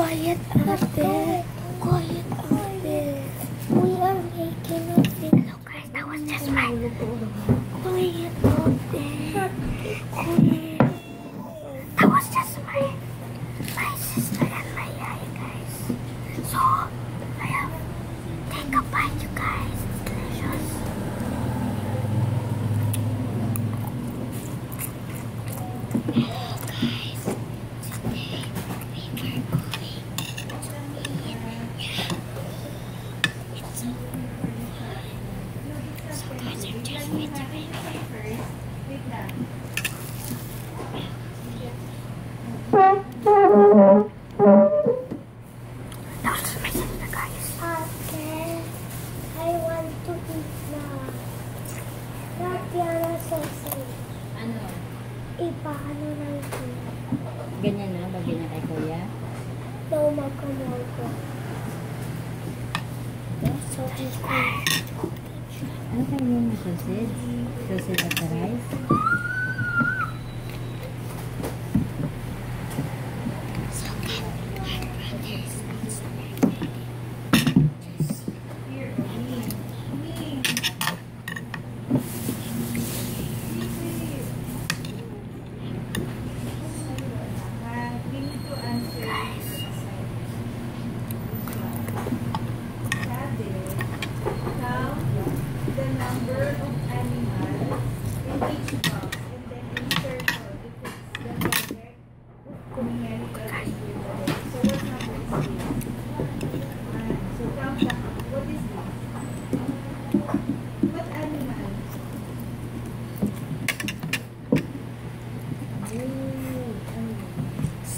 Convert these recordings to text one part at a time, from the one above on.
Quiet out there. Quiet out there. We are making a scene. Look guys, that was just mine. Quiet out there. Quiet. paano lang sila. Ganyan na, bagay na kay kuya? No, magkamol ko. So, Ano kayo yung sausage? Sausage at rice?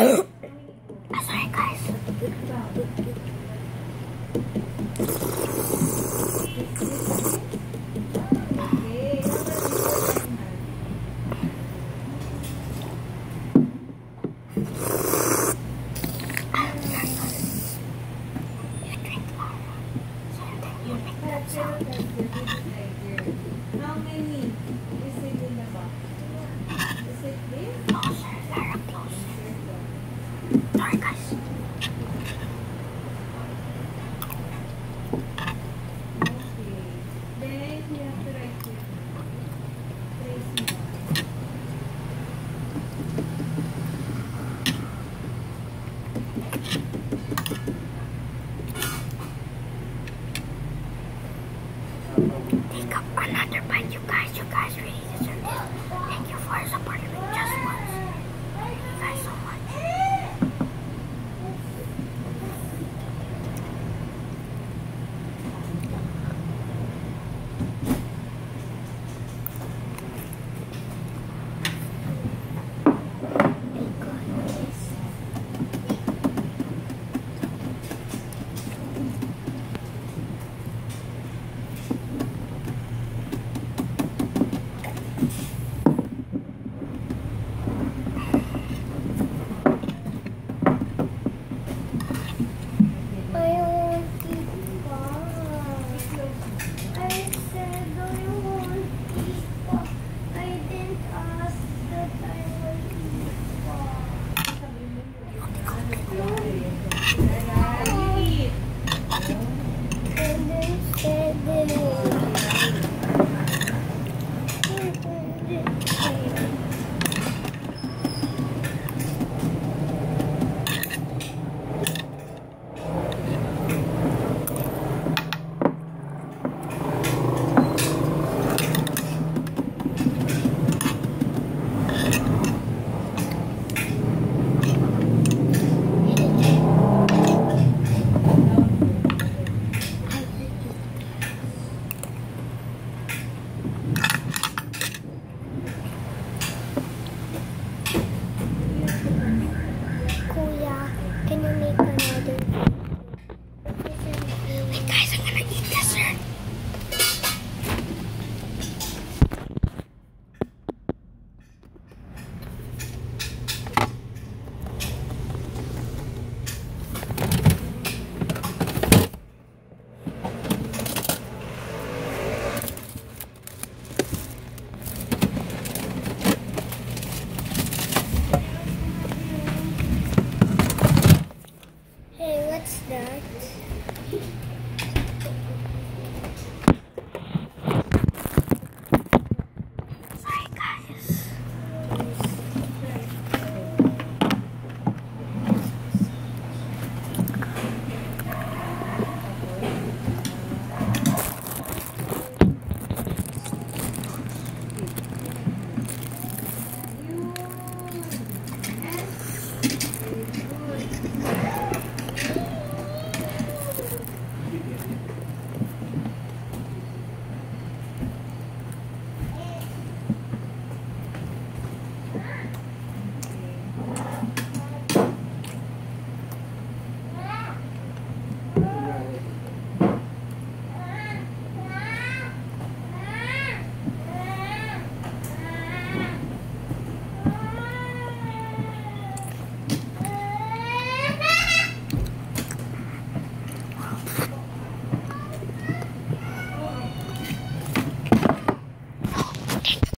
Oh. Said